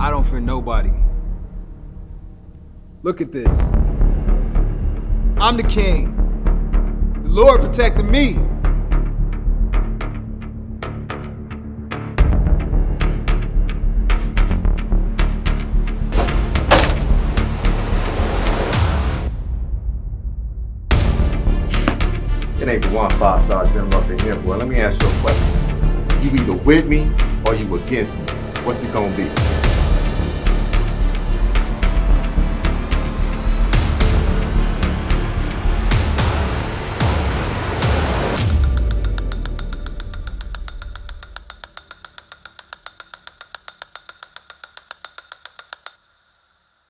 I don't fear nobody. Look at this. I'm the king. The Lord protected me. It ain't the one five star general up in here, boy. Let me ask you a question. You either with me or you against me. What's it gonna be?